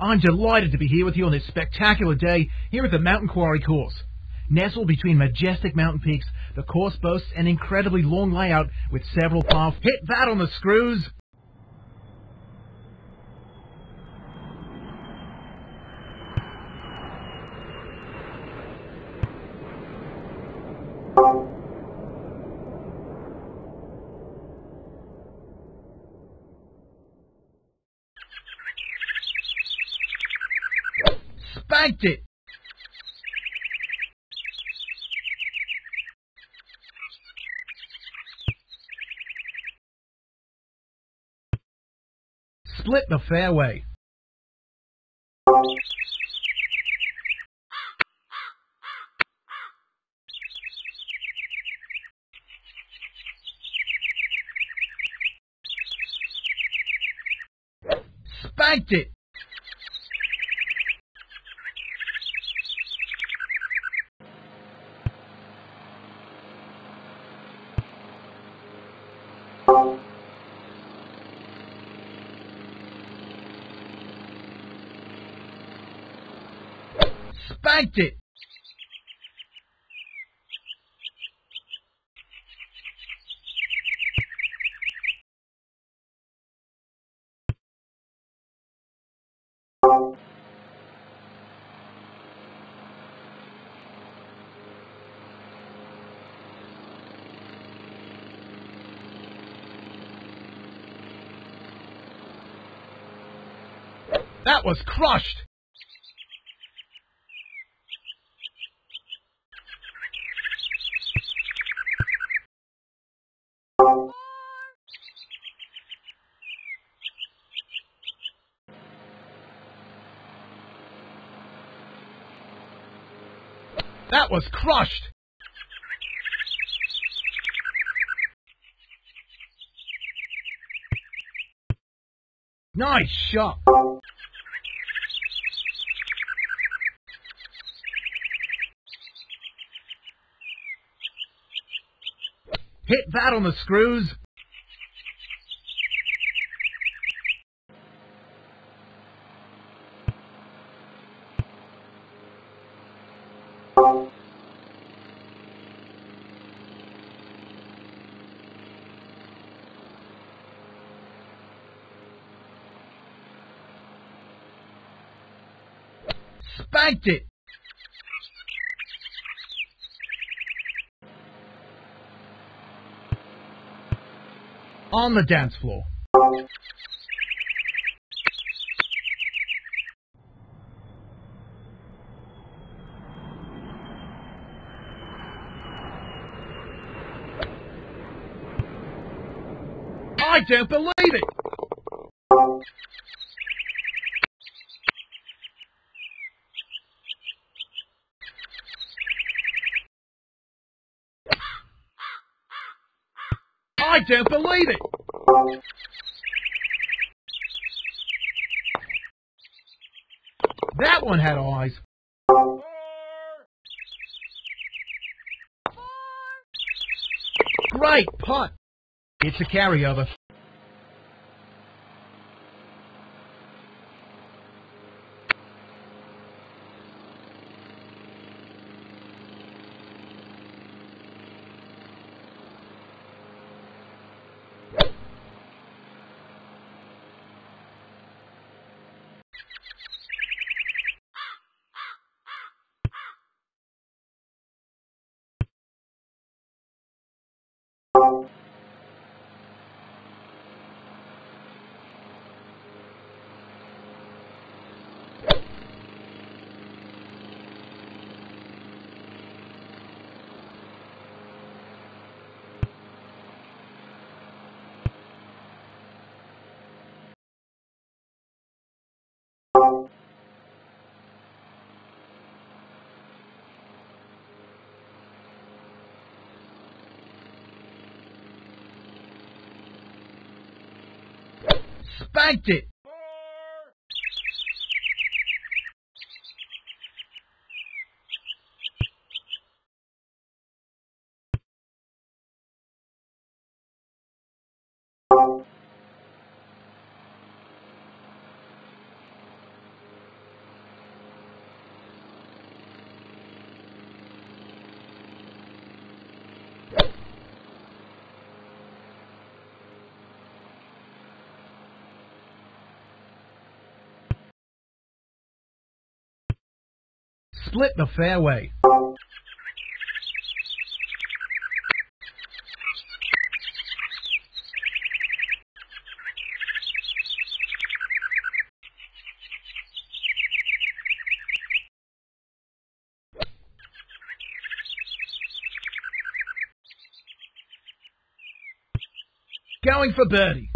I'm delighted to be here with you on this spectacular day here at the Mountain Quarry course. Nestled between majestic mountain peaks, the course boasts an incredibly long layout with several paths. Hit that on the screws! Spanked it! Split the fairway. Spanked it! Spanked That was crushed! That was crushed! Nice shot! Hit that on the screws! On the dance floor. I don't believe it! I don't believe it! That one had eyes. Great putt. It's a carryover. Spanked it! Split the fairway. Going for birdie.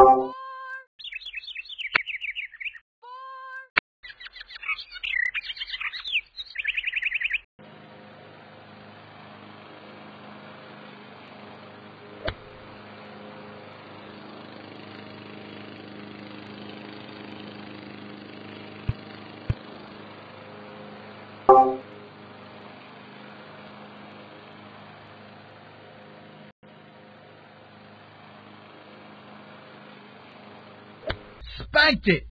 It.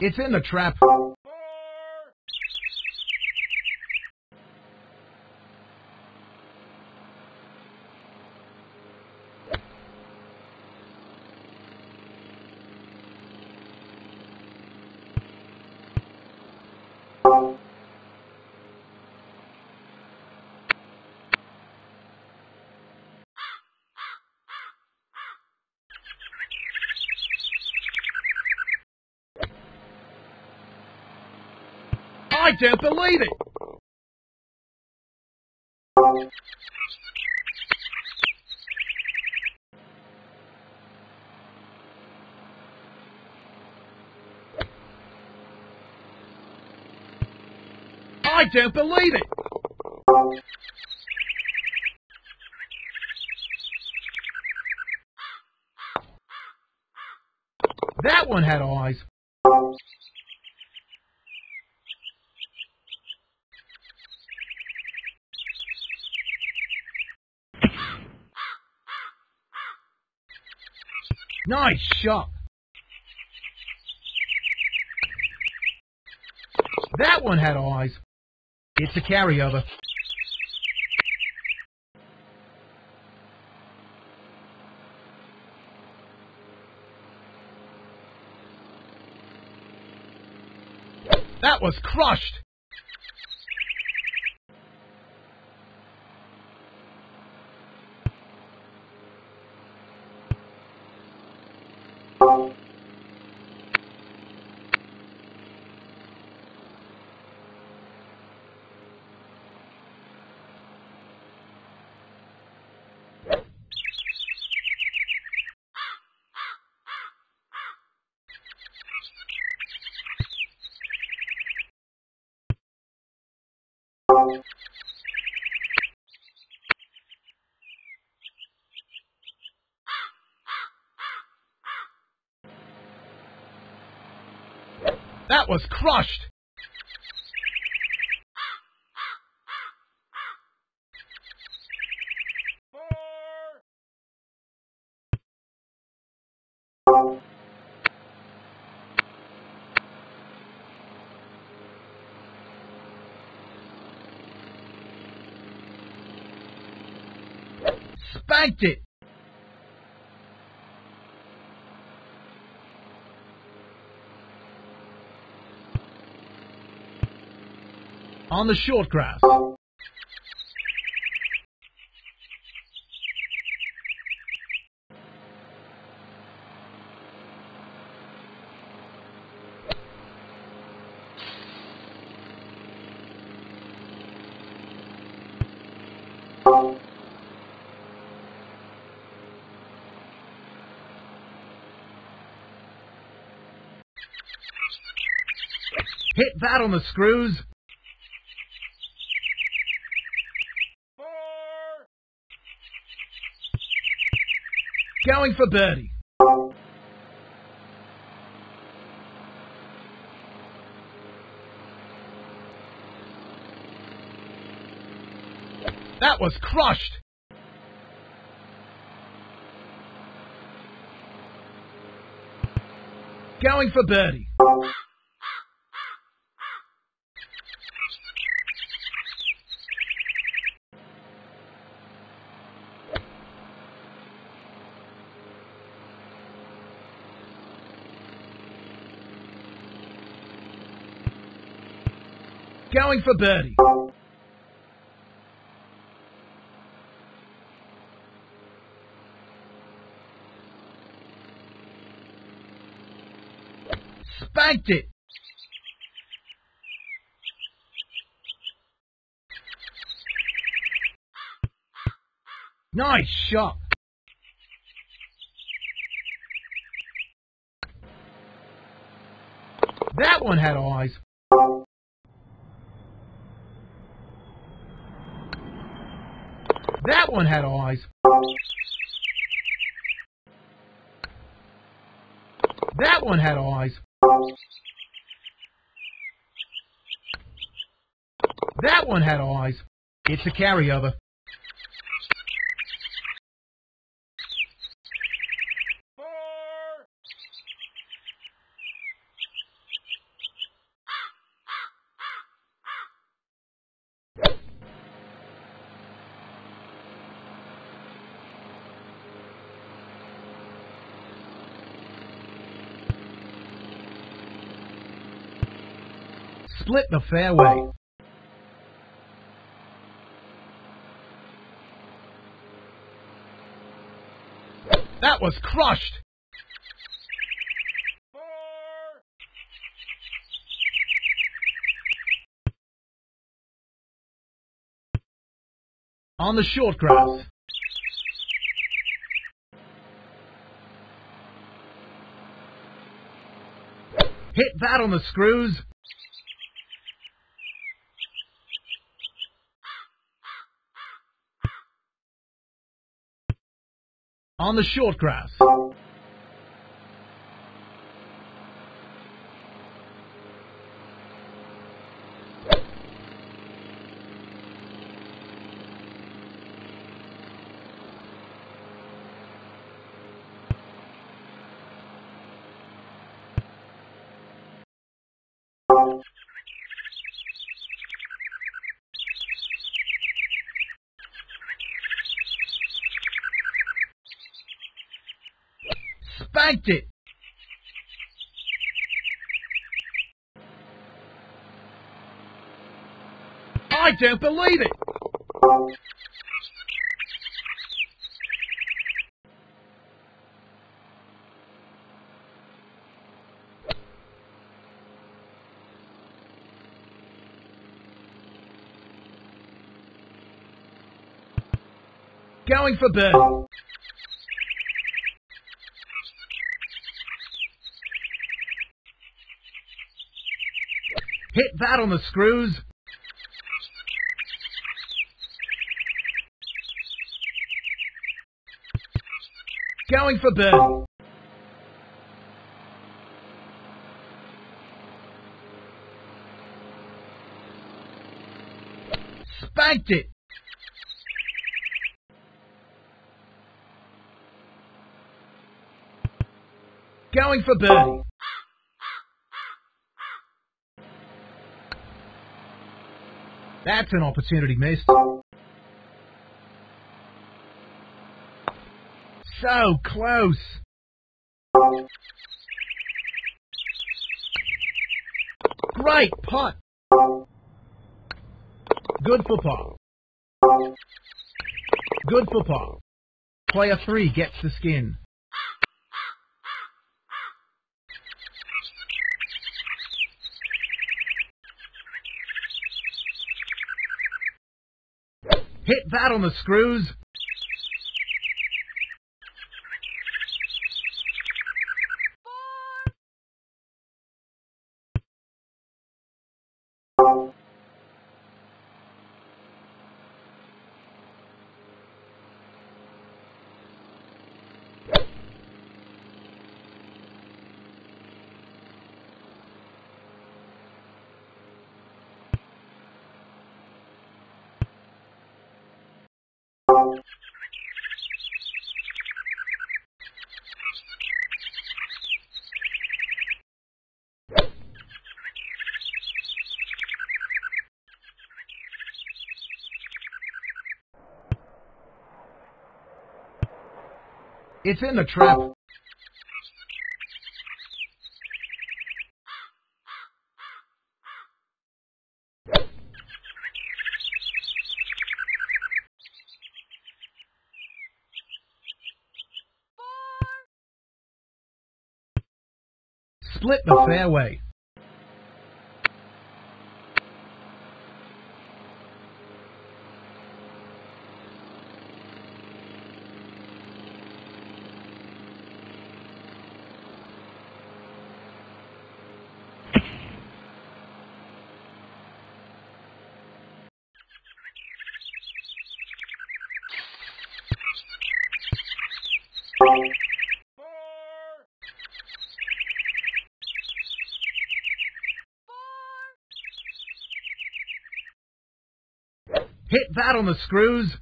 It's in the trap. I don't believe it. I don't believe it. That one had eyes. Nice shot. That one had eyes. It's a carryover. That was crushed. That was crushed. Spanked it. On the short grass. Hit that on the screws. Going for birdie. That was crushed. Going for birdie. Going for birdie. Spanked it. Nice shot. That one had eyes. That one had eyes. That one had eyes. That one had eyes. It's a carryover. Split the fairway. That was crushed. On the short grass. Hit that on the screws. On the short grass. It. I don't believe it. Going for birdie. Hit that on the screws. Going for birdie. Spanked it. Going for birdie. That's an opportunity missed. So close. Great putt. Good football. Good football. Player three gets the skin. Hit that on the screws. It's in the trap. Split the fairway. That on the screws.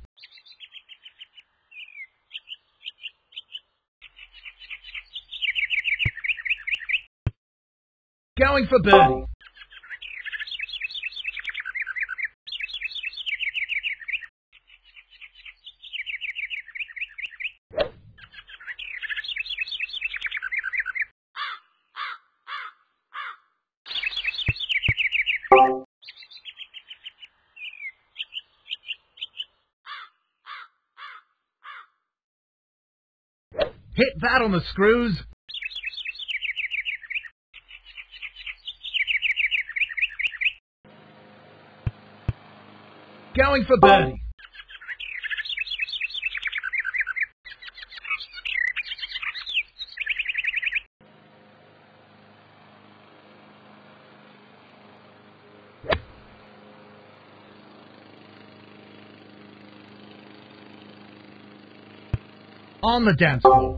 Going for birdie. Hit that on the screws. Going for birdie. On the dance floor.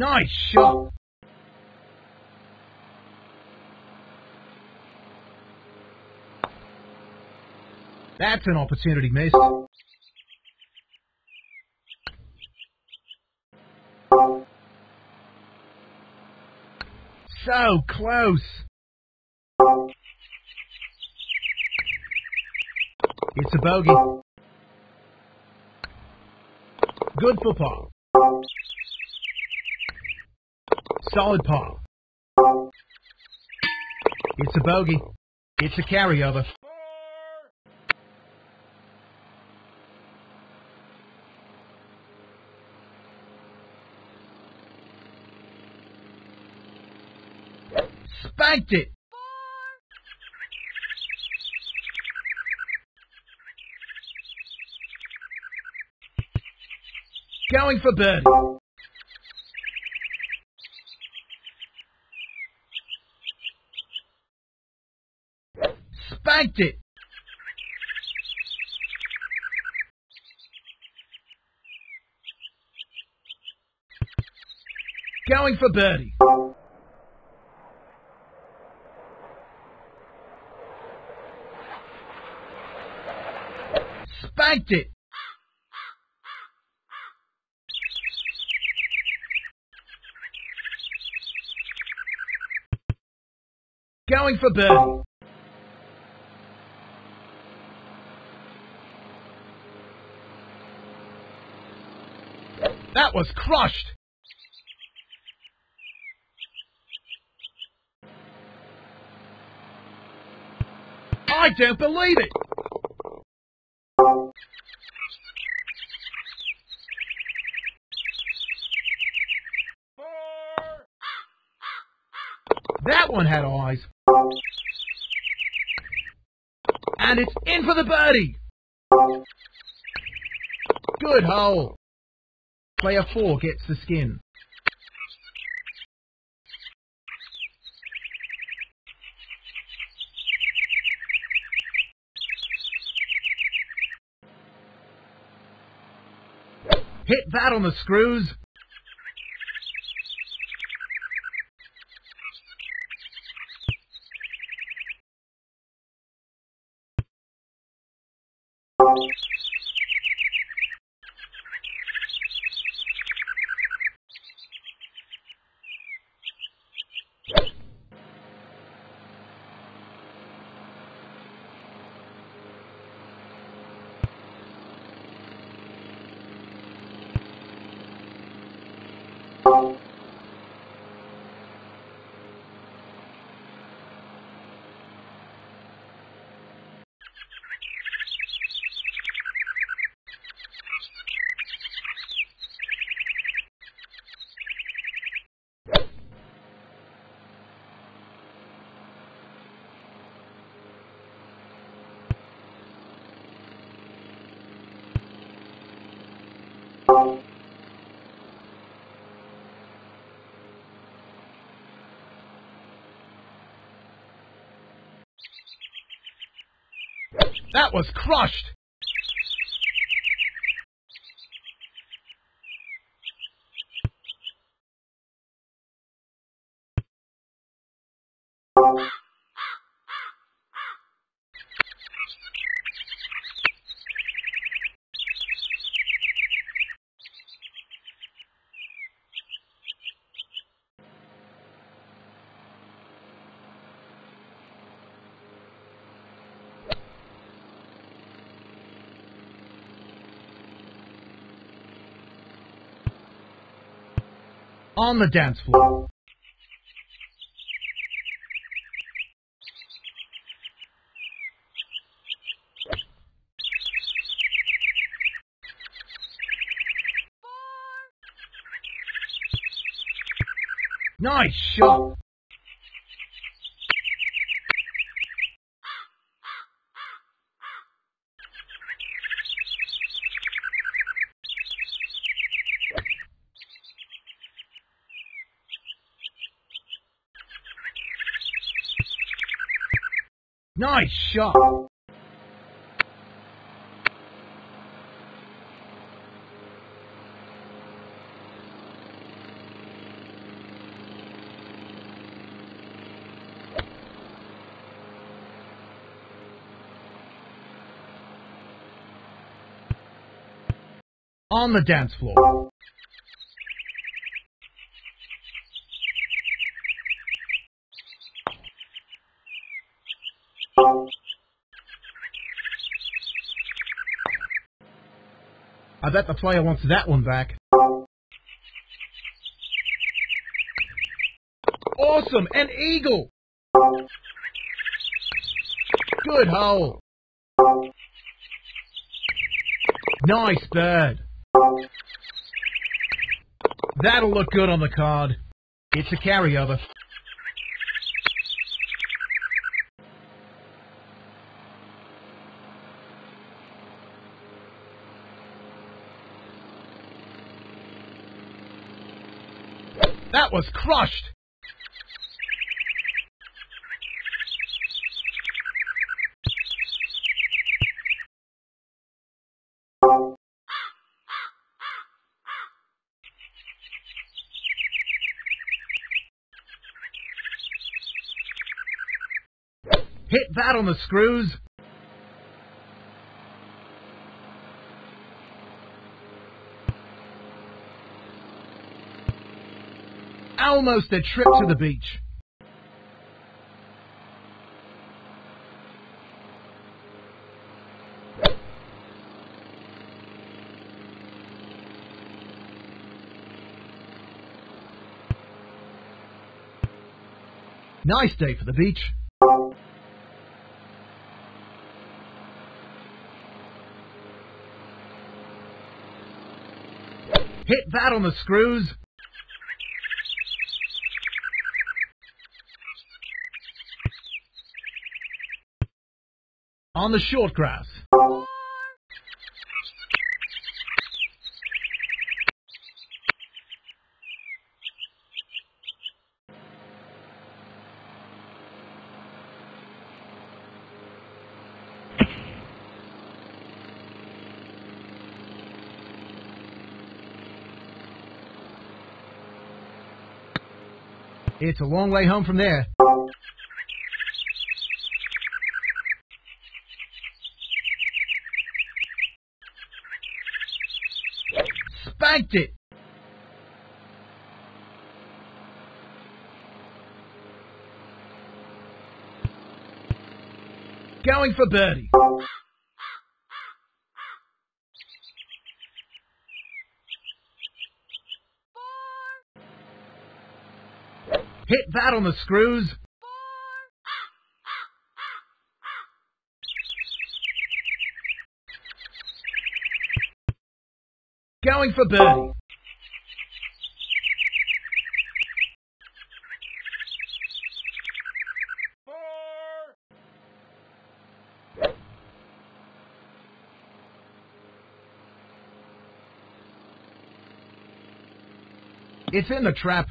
Nice shot. That's an opportunity missed. So close. It's a bogey. Good football. Solid par. It's a bogey. It's a carryover. Spanked it. Going for birdie. Spanked it. Going for birdie. Spanked it. Going for birdie. That was crushed. I don't believe it. That one had eyes. And it's in for the birdie. Good hole. Player 4 gets the skin. Hit that on the screws. That was crushed! On the dance floor. Nice shot! Nice shot! On the dance floor. I bet the player wants that one back. Awesome! An eagle! Good hole! Nice bird! That'll look good on the card. It's a carryover. Was crushed! Hit that on the screws! Almost a trip to the beach. Nice day for the beach. Hit that on the screws. On the short grass. It's a long way home from there. Going for birdie. Hit that on the screws. Going for birdie. It's in the trap.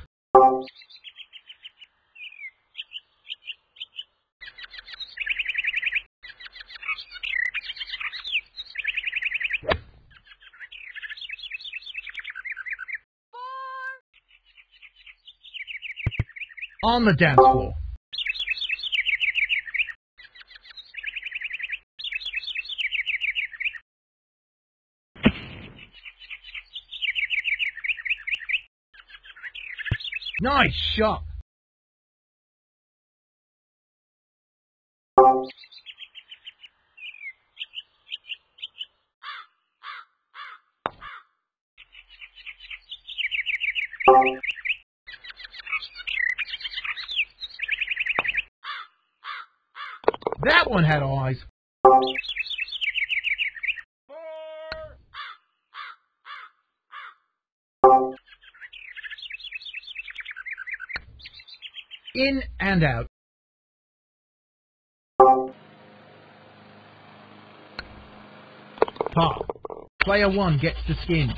On the dance floor. Nice shot. That one had eyes. In and out. Par. Player one gets the skin.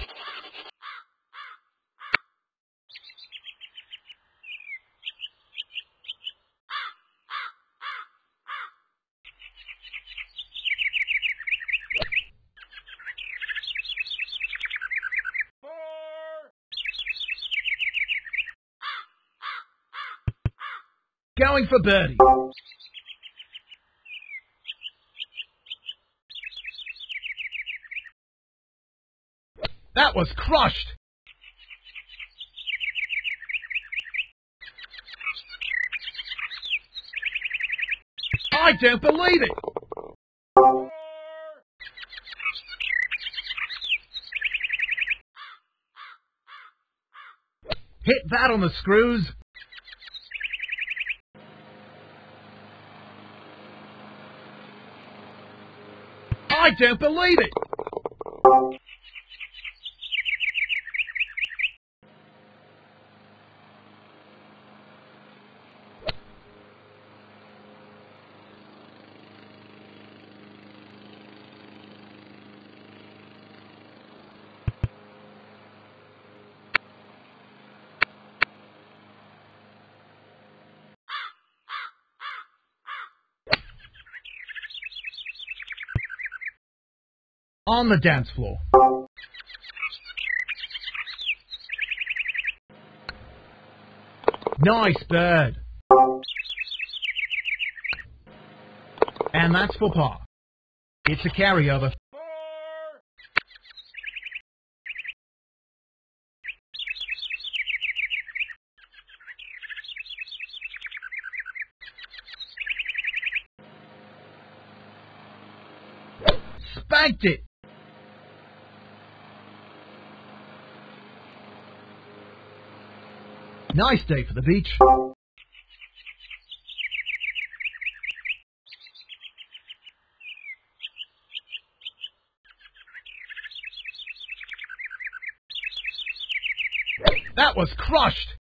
Going for birdie. That was crushed. I don't believe it. Hit that on the screws. I don't believe it! On the dance floor. Nice bird. And that's for par. It's a carryover. Spanked it! Nice day for the beach. That was crushed!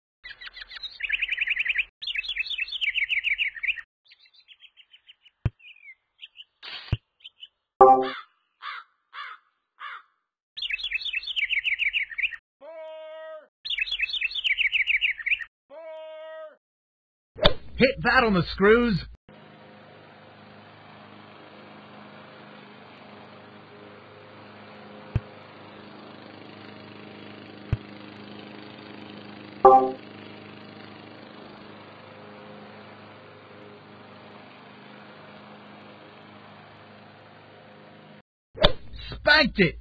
Hit that on the screws. Spanked it!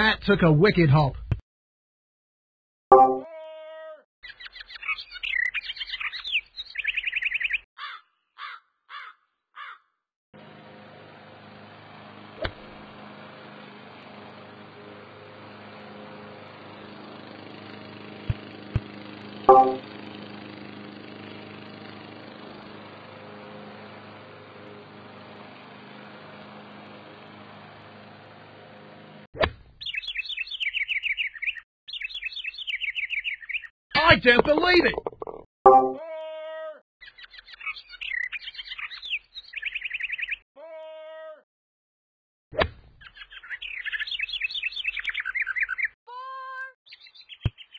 That took a wicked hop. I can't believe it!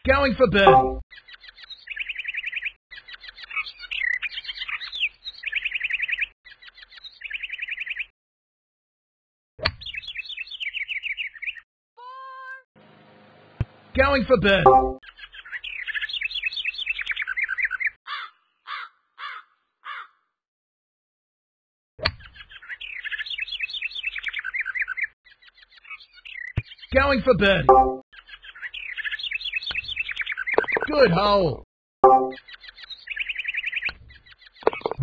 Going for birdie. Going for birdie. Going for birdie. Good hole.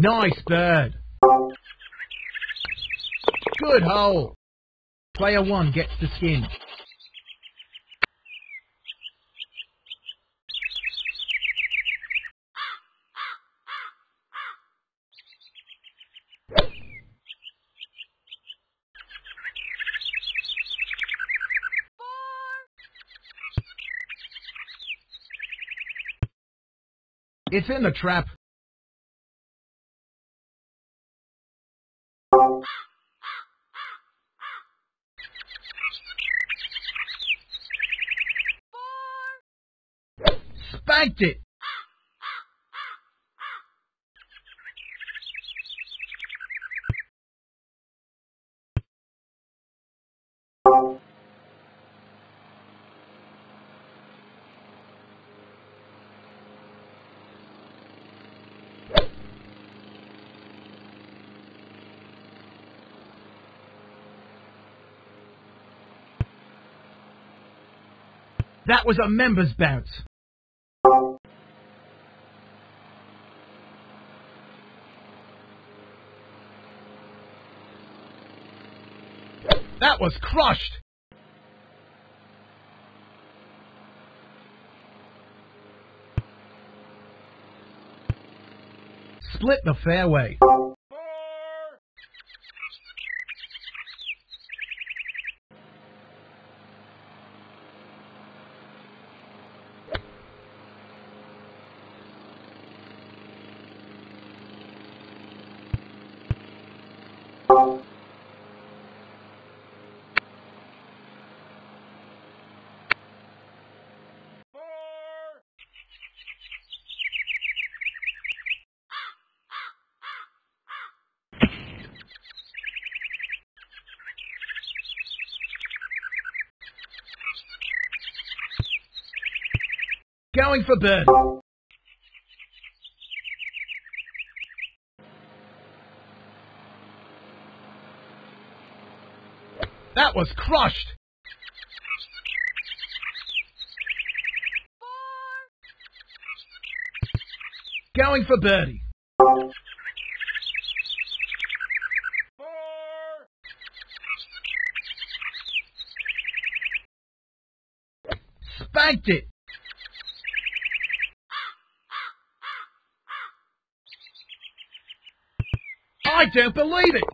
Nice bird. Good hole. Player one gets the skin. It's in the trap. Spanked it. That was a member's bounce. That was crushed. Split the fairway. Going for birdie. That was crushed. Going for birdie. Spanked it. I don't believe it.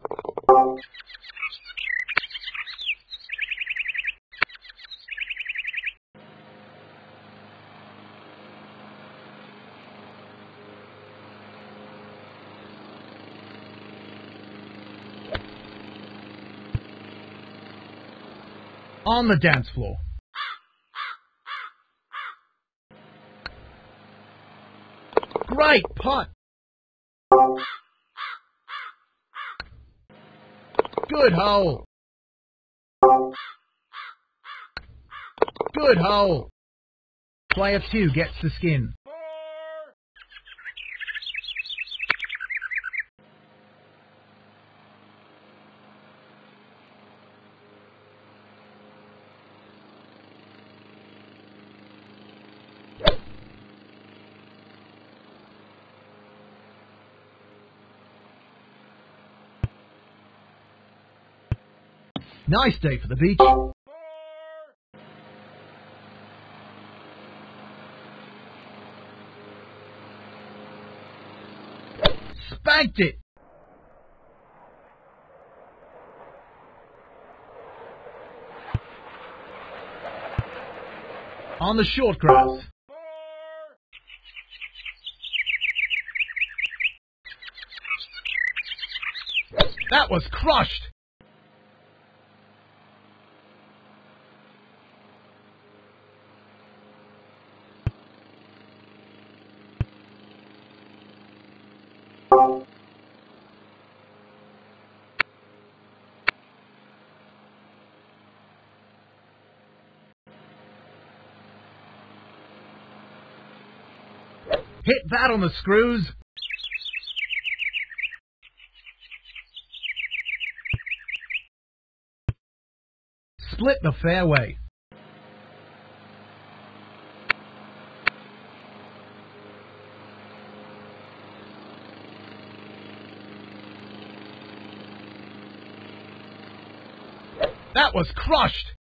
On the dance floor. Great putt. Good hole. Good hole. Player two gets the skin. Nice day for the beach. Spanked it! On the short grass. That was crushed! Hit that on the screws. Split the fairway. That was crushed!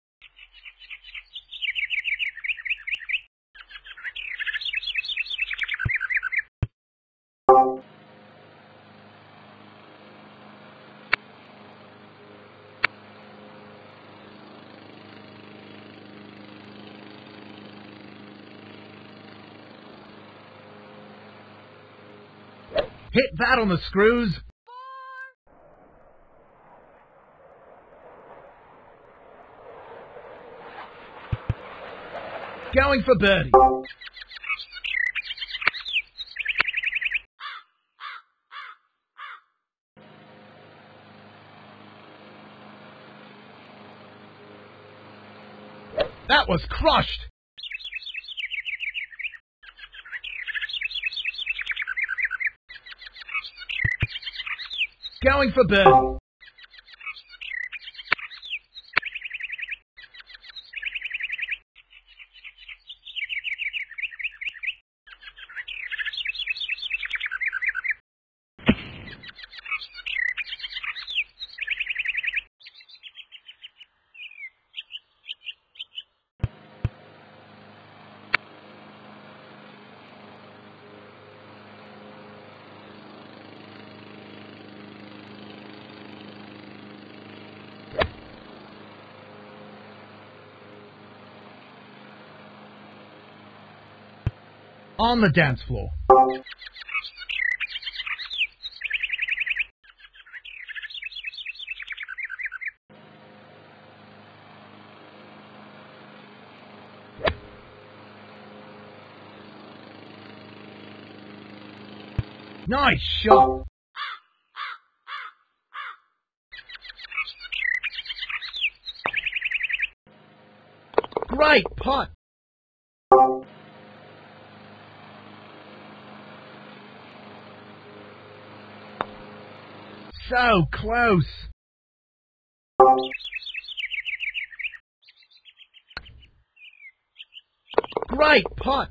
Hit that on the screws. Going for birdie. That was crushed. Going for birdie. On the dance floor. Nice shot. Great putt. So close. Great putt.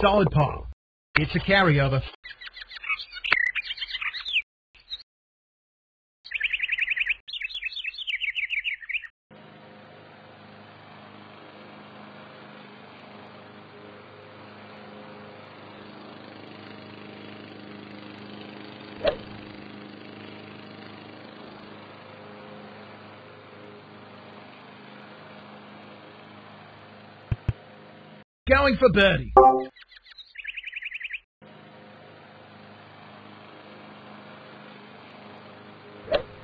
Solid par. It's a carryover. Going for birdie.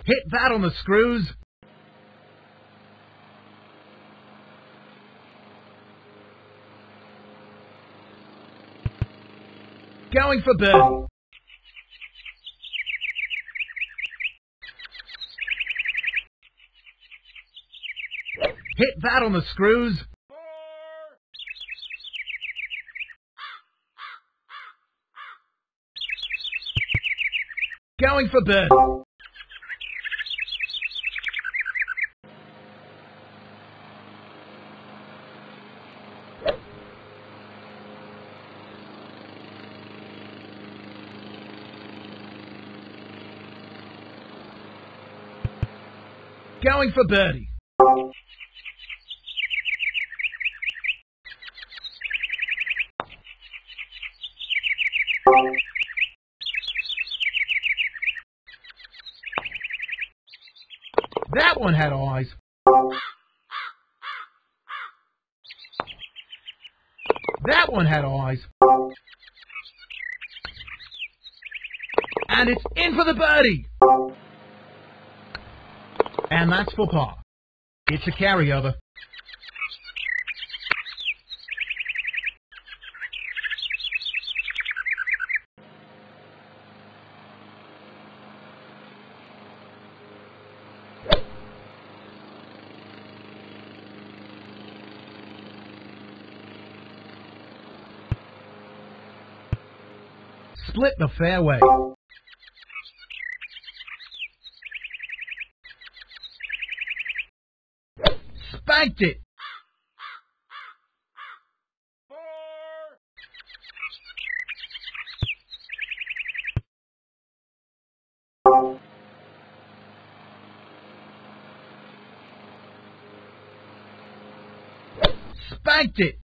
Hit that on the screws. Going for birdie. Hit that on the screws. Going for birdie. Going for birdie. That one had eyes. That one had eyes. And it's in for the birdie. And that's for par. It's a carryover. Split the fairway. Spanked it. Spanked it.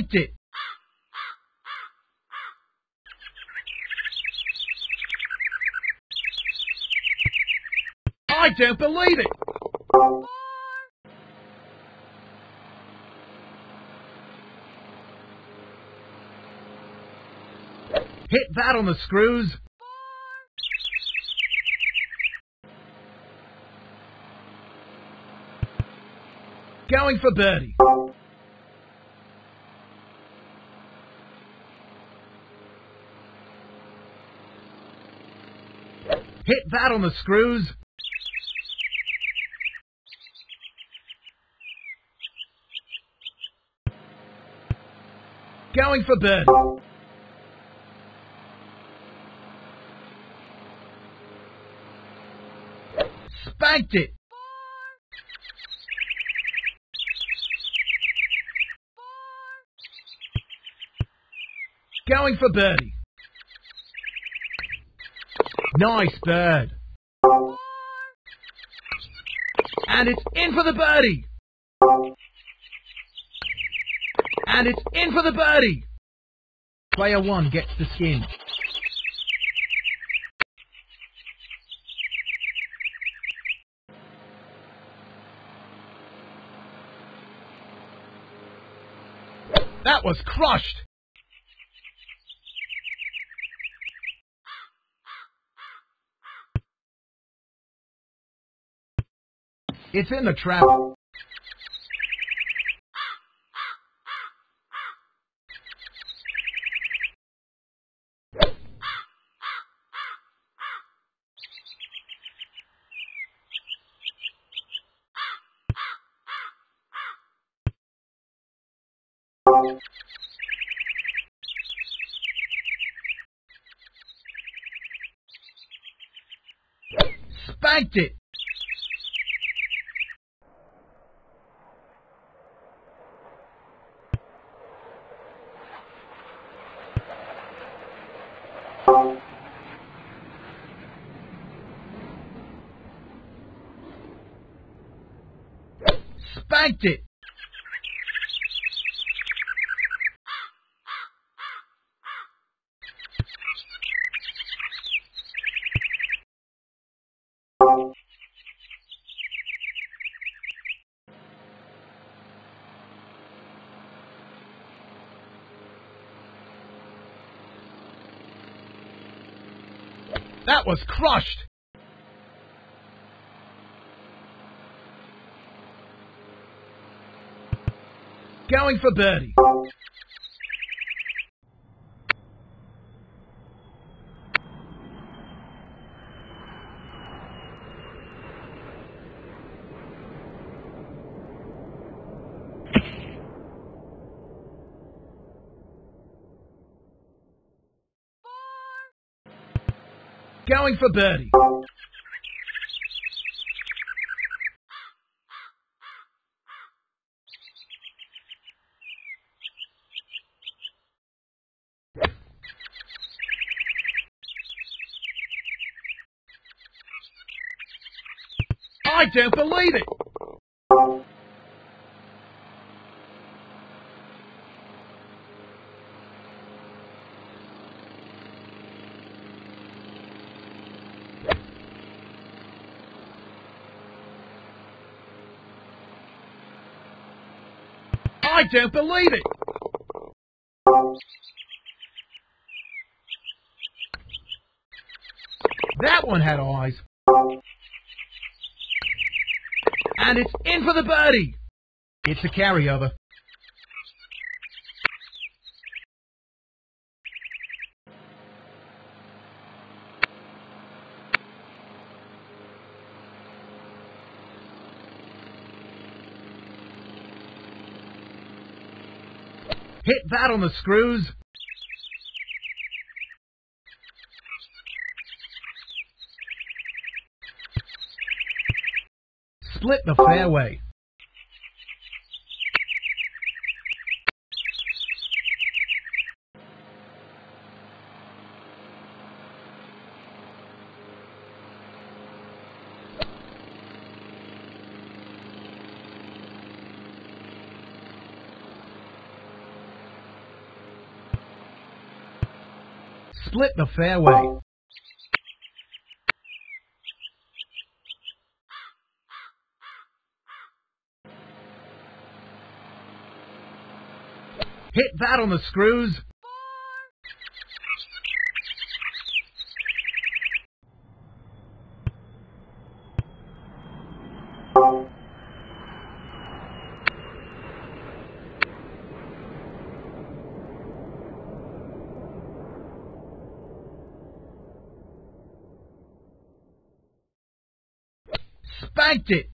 Spanked it. I don't believe it. Hit that on the screws. Going for birdie. Hit that on the screws. Going for birdie. Spanked it. Going for birdie. Nice bird. And it's in for the birdie. And it's in for the birdie. Player one gets the skin. That was crushed. It's in the trap. Spanked it. That was crushed. Going for birdie. Going for birdie. I don't believe it! I don't believe it! That one had eyes. And it's in for the birdie! It's a carryover. Hit that on the screws. Split the fairway. Split the fairway. Hit that on the screws. Spanked it.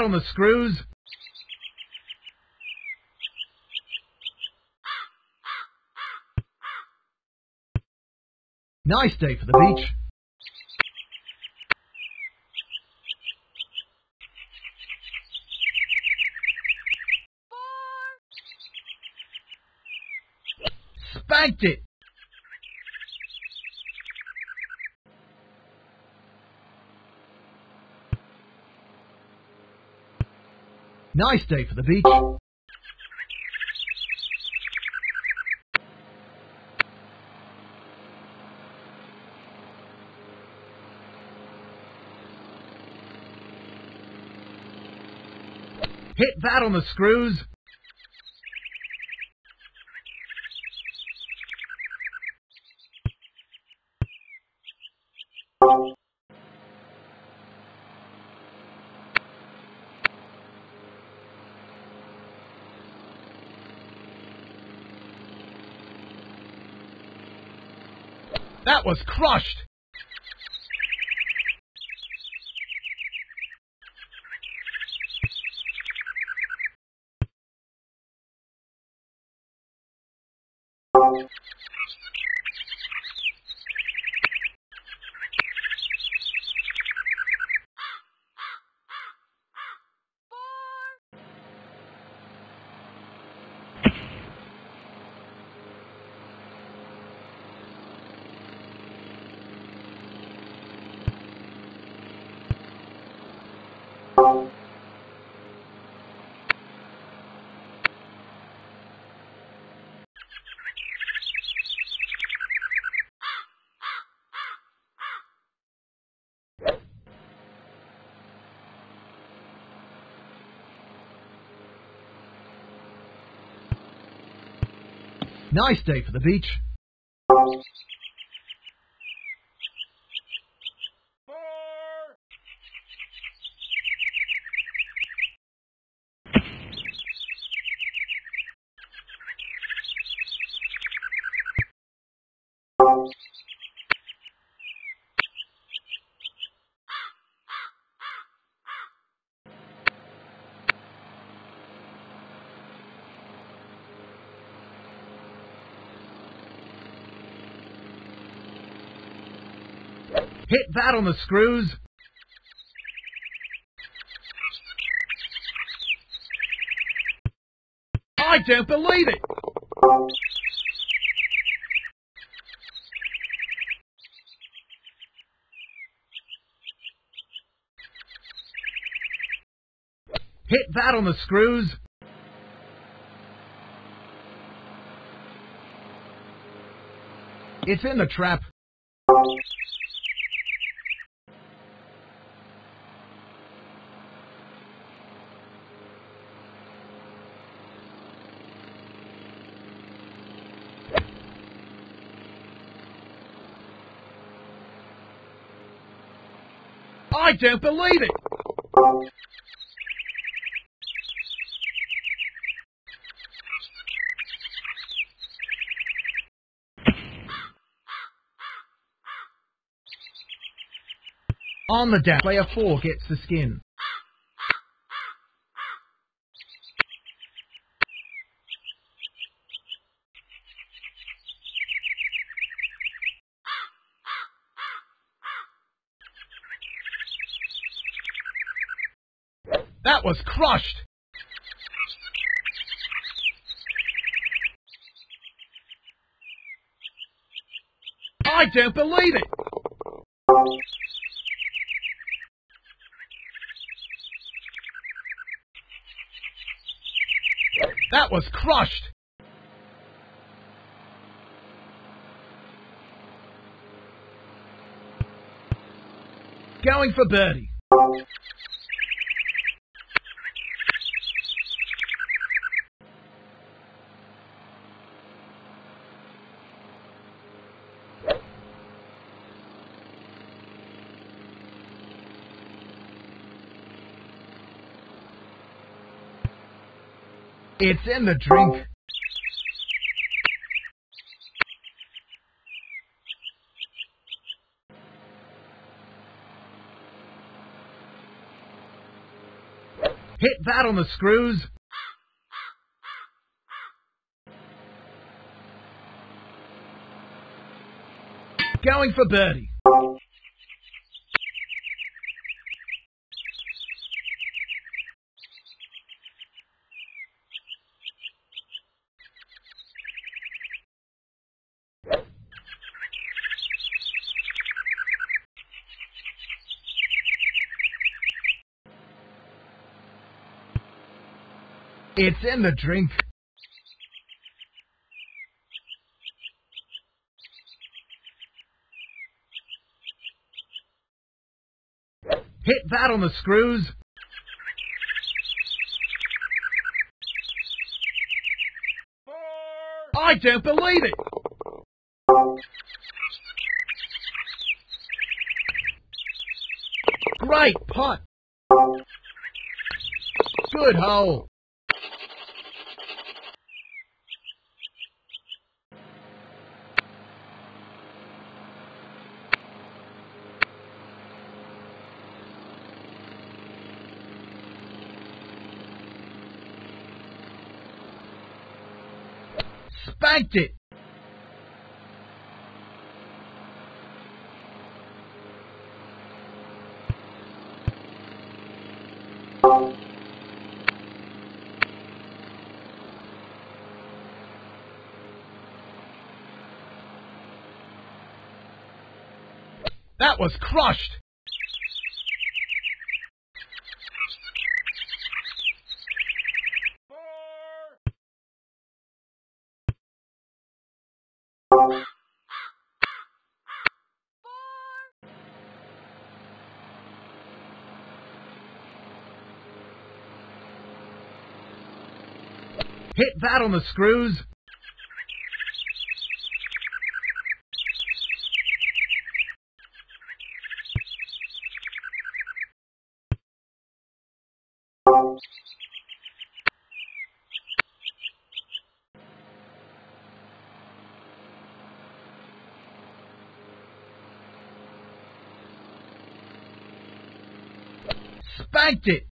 On the screws. Nice day for the beach. Spanked it. Nice day for the beach. Hit that on the screws. That was crushed! Nice day for the beach. Hit that on the screws. I don't believe it! Hit that on the screws. It's in the trap. I don't believe it! On the deck, player 4 gets the skin. That was crushed! I don't believe it! That was crushed! Going for birdie. It's in the drink. Hit that on the screws. Going for birdie. It's in the drink. Hit that on the screws. I don't believe it! Great putt! Good hole! Spanked it! That was crushed! Hit that on the screws. Spanked it!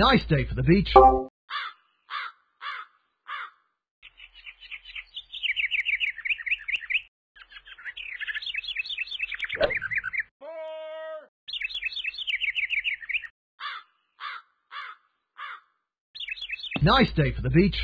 Nice day for the beach. Nice day for the beach.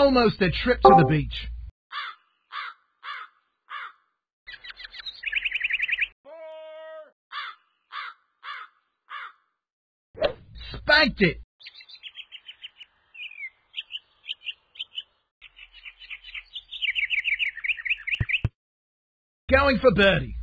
Almost a trip to the beach. Spanked it. Going for birdie.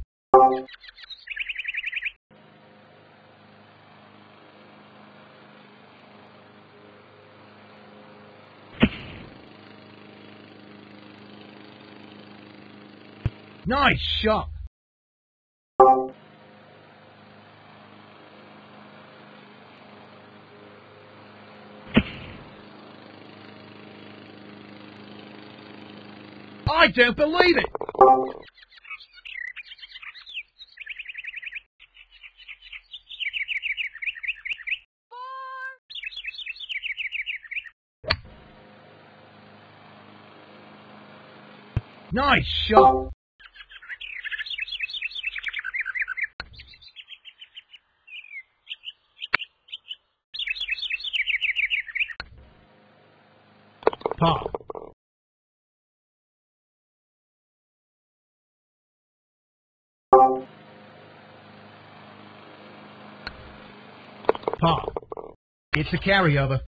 Nice shot. I don't believe it! Nice shot! Par. Par. It's a carryover.